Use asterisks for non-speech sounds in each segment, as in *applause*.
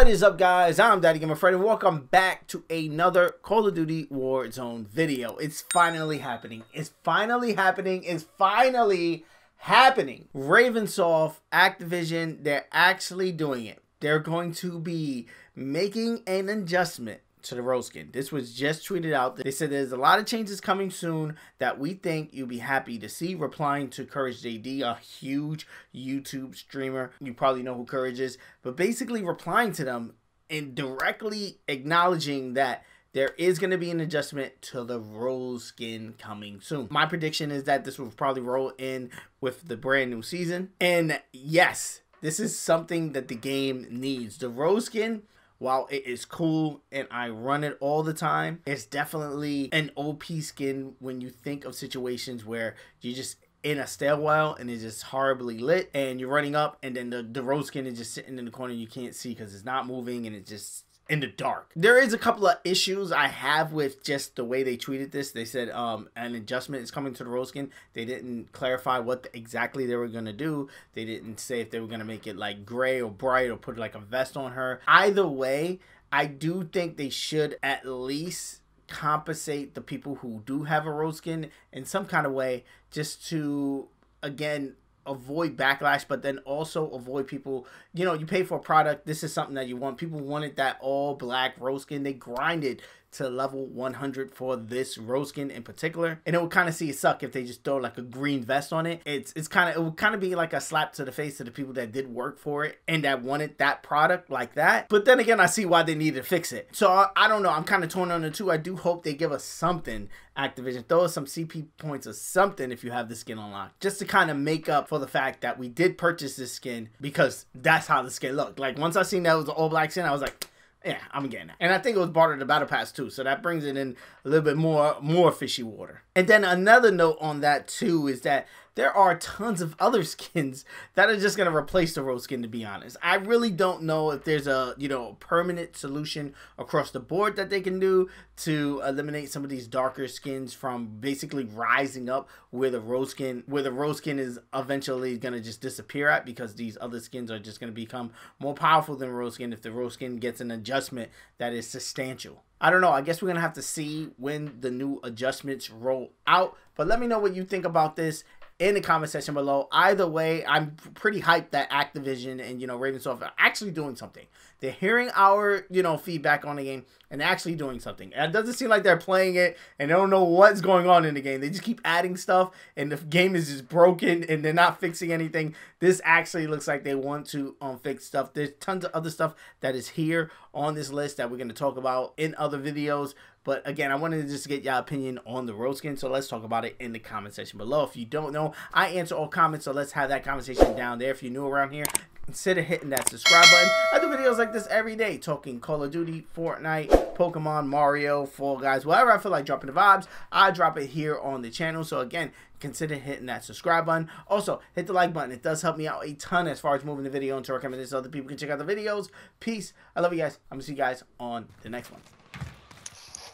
What is up guys? I'm Daddy Gamer Fred and welcome back to another Call of Duty Warzone video. It's finally happening. It's finally happening. It's finally happening. Ravensoft, Activision, they're actually doing it. They're going to be making an adjustment to the Roze skin. This was just tweeted out. They said there's a lot of changes coming soon that we think you'll be happy to see. Replying to Courage JD, a huge YouTube streamer. You probably know who Courage is, but basically replying to them and directly acknowledging that there is going to be an adjustment to the Roze skin coming soon. My prediction is that this will probably roll in with the brand new season. And yes, this is something that the game needs. The Roze skin while it is cool and I run it all the time, it's definitely an OP skin when you think of situations where you're just in a stairwell and it's just horribly lit and you're running up and then the, the Roze skin is just sitting in the corner you can't see because it's not moving and it just in the dark. There is a couple of issues I have with just the way they tweeted this. They said um, an adjustment is coming to the Roze skin. They didn't clarify what the, exactly they were going to do. They didn't say if they were going to make it like gray or bright or put like a vest on her. Either way, I do think they should at least compensate the people who do have a Roze skin in some kind of way just to again avoid backlash, but then also avoid people. You know, you pay for a product. This is something that you want. People wanted that all black Roze skin. They grinded to level 100 for this Roze skin in particular and it would kind of see it suck if they just throw like a green vest on it. It's it's kind of it would kind of be like a slap to the face to the people that did work for it and that wanted that product like that. But then again i see why they need to fix it. So i, I don't know. I'm kind of torn on the two. I do hope they give us something activision. Throw us some cp points or something if you have the skin unlocked just to kind of make up for the fact that we did purchase this skin because that's how the skin looked. Like once i seen that was an all black skin i was like yeah, I'm getting that. And I think it was part of the battle pass too, so that brings it in a little bit more more fishy water. And then another note on that too is that there are tons of other *laughs* skins that are just going to replace the Roze skin to be honest i really don't know if there's a you know permanent solution across the board that they can do to eliminate some of these darker skins from basically rising up where the Roze skin where the Roze skin is eventually going to just disappear at because these other skins are just going to become more powerful than Roze skin if the Roze skin gets an adjustment that is substantial I don't know. I guess we're going to have to see when the new adjustments roll out. But let me know what you think about this in the comment section below. Either way, I'm pretty hyped that Activision and you know Ravensoft are actually doing something. They're hearing our you know feedback on the game and actually doing something. it doesn't seem like they're playing it and they don't know what's going on in the game. They just keep adding stuff and the game is just broken and they're not fixing anything. This actually looks like they want to um fix stuff. There's tons of other stuff that is here on this list that we're going to talk about in other videos. But again, I wanted to just get your opinion on the Roze skin. So let's talk about it in the comment section below. If you don't know, I answer all comments. So let's have that conversation down there. If you're new around here, consider hitting that subscribe button. I do videos like this every day, talking Call of Duty, Fortnite, Pokemon, Mario, Fall Guys, whatever I feel like dropping the vibes, I drop it here on the channel. So again, consider hitting that subscribe button. Also, hit the like button. It does help me out a ton as far as moving the video into to recommend so other people can check out the videos. Peace. I love you guys. I'm going to see you guys on the next one.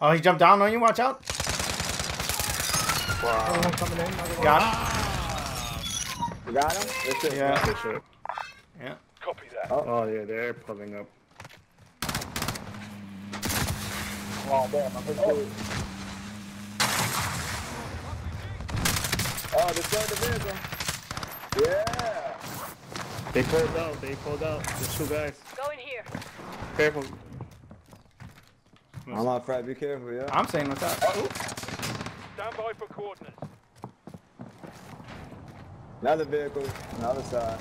Oh, he jumped down on you. Watch out. Wow. Coming in. Got him. You got him? That's it. Yeah. That's it. Yeah. Copy that. Oh. oh, yeah, they're pulling up. Oh, damn. I'm oh. oh, destroy the vehicle. Yeah. They pulled out. They pulled out. There's two guys. Go in here. Careful. I'm on Fred, be careful, yeah. I'm saying what's up. Oh. Stand by for coordinates. Another vehicle, another side.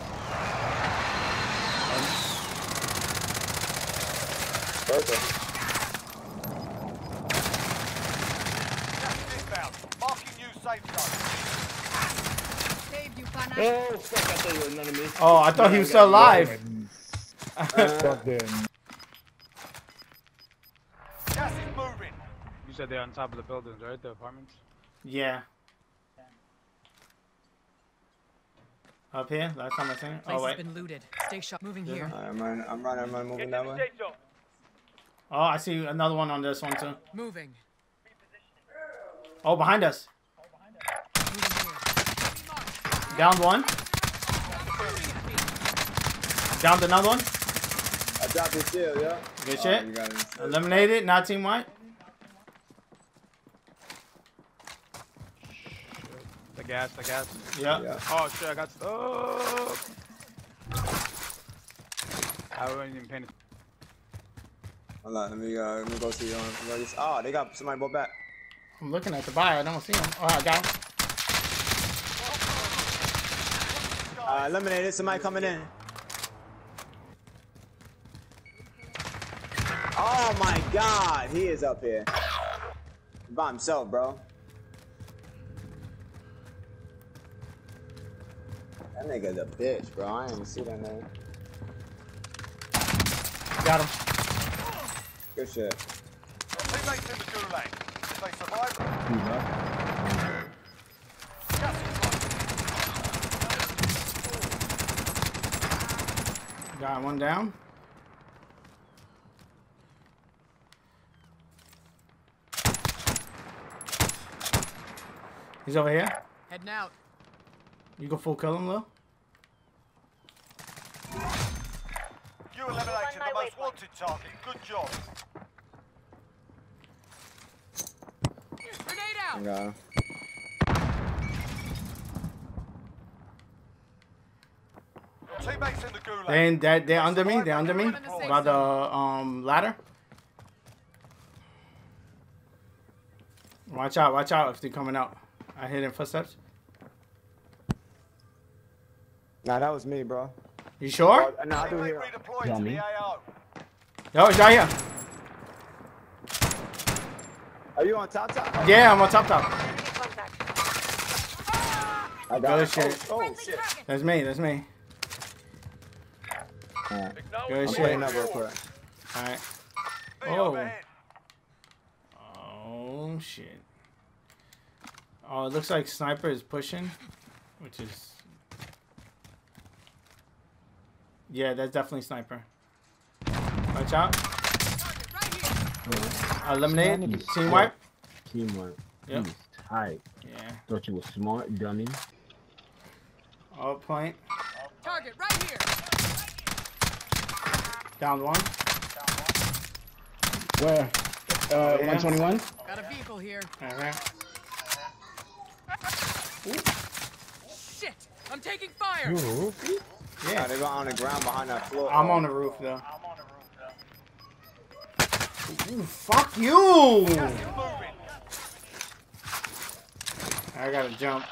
Oh, fuck, I thought you were none of me. Oh, I thought he was still alive. Fuck them. Gas is moving. You said they're on top of the buildings, right? The apartments? Yeah. Up here? Last time I seen it? Place Oh, has wait. been looted. Stay sharp. Moving here. Alright, I'm running, I'm running, I'm running, moving Get that to the way. Safe zone. Oh, I see another one on this one, too. Moving. Oh, behind us. Down here. Downed one. Downed another one. I dropped his shield, yeah. Good Oh, shit. you got. Eliminated, not team white. The gas, the gas. Yep. Yeah. Oh shit, I got stuck. I wasn't even paying attention. Hold on, let me uh, let me go see um. Oh, they got somebody brought back. I'm looking at the buy. I don't see him. Oh, I got him. Uh, eliminated. Somebody coming in. Oh my God, he is up here by himself, bro. That nigga's a bitch, bro. I didn't even see that name. Got him. Good shit. Teammates in the gulag. If they survive, He's up. gas. Got one down. He's over here. Heading out. You go full kill him, Lil. You eliminated the most wanted target. Good job. Grenade out. Okay. Your teammates in the gulag. They in, they they're under me. They're under me. Everyone in the safe By the um ladder. Watch out! Watch out if they're coming out. I hear their footsteps. Nah, that was me, bro. You sure? Oh, nah, I do Teammate hear. redeployed Yeah, me. Yo, he's right here. Are you on top top? Yeah, I'm on top top. I Good it. shit. Oh, oh shit. That's me. That's me. Alright, Good I'm shit. putting up real quick. All right. Oh. Oh shit. Oh, it looks like sniper is pushing, which is. Yeah, that's definitely sniper. Watch out. Right here. Eliminate. Team wipe. Teamwork. Yep. He's tight. Yeah. Thought you were smart, dummy. All point. Target right here. Down one. Where? Uh, Yeah. 121? Got a vehicle here. Okay. Shit. I'm taking fire. Nah, Yeah. they were on the ground behind that floor. I'm on the roof though. i'm on the Ooh, fuck you! Gas is. I gotta jump.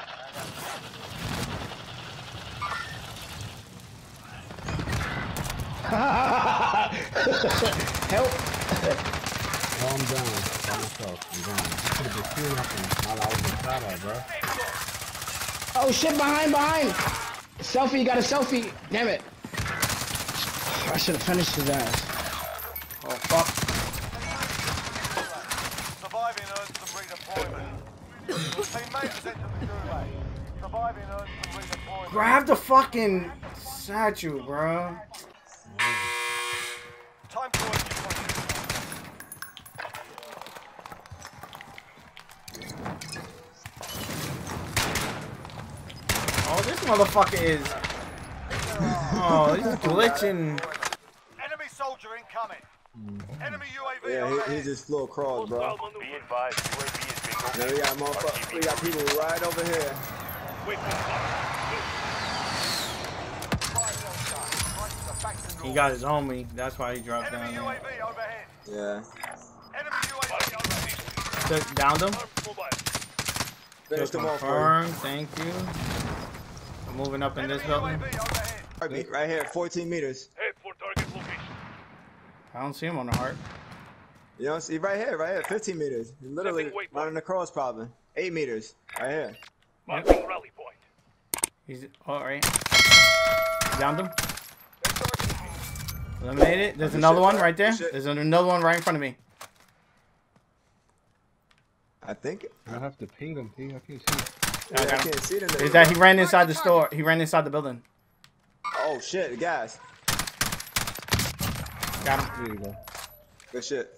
*laughs* Help! No, I'm down. By myself. I'm down. I could have been shooting up and while I was inside her, bro. Oh shit, behind, behind! Selfie, you got a selfie! Damn it! I should have finished his ass. Oh fuck. Surviving earns some redeployment. Your teammate has entered the gulag. Surviving earns some redeployment. Grab the fucking statue, bro. Time for it. Oh, this motherfucker is. Oh, he's *laughs* glitching. Enemy soldier incoming. Mm. Enemy UAV Yeah, he, he just flew across, bro. Be advised, UAV is being Yeah, we got motherfuckers. We got people right over here. He got his homie. That's why he dropped Enemy down there. UAV overhead. Yeah. Enemy UAV overhead. Took- Downed him. Finish them off, bro. Confirmed. Thank you. I'm moving up in Enemy this building. Heartbeat, Right here, 14 meters. Head for target location. I don't see him on the heart. You don't see right here, right here, 15 meters. He's literally Setting waypoint. running across, probably. 8 meters, right here. Marking rally point. He's oh, all right. Downed him. Eliminated. There's another one right there. There's another one right in front of me. I think. I have to ping him, I can't see. Yeah, I got him. can't see them. Is that he ran inside the store? He ran inside the building. Oh shit, the gas. Got him. There you go. Good shit.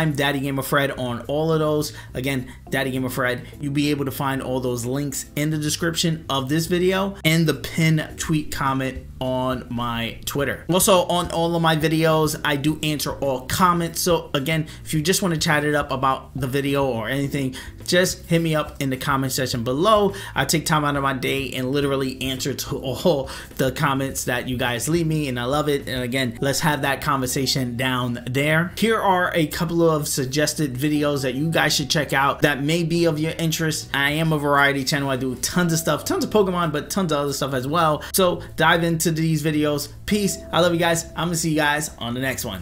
I'm Daddy Gamer Fred on all of those. Again, Daddy Gamer Fred. You'll be able to find all those links in the description of this video and the pin tweet comment on my Twitter. Also, on all of my videos, I do answer all comments. So again, if you just want to chat it up about the video or anything, just hit me up in the comment section below. I take time out of my day and literally answer to *laughs* all the comments that you guys leave me and I love it. And again, let's have that conversation down there. Here are a couple of suggested videos that you guys should check out that may be of your interest. I am a variety channel. I do tons of stuff, tons of Pokemon, but tons of other stuff as well. So dive into these videos. Peace. I love you guys. I'm gonna see you guys on the next one.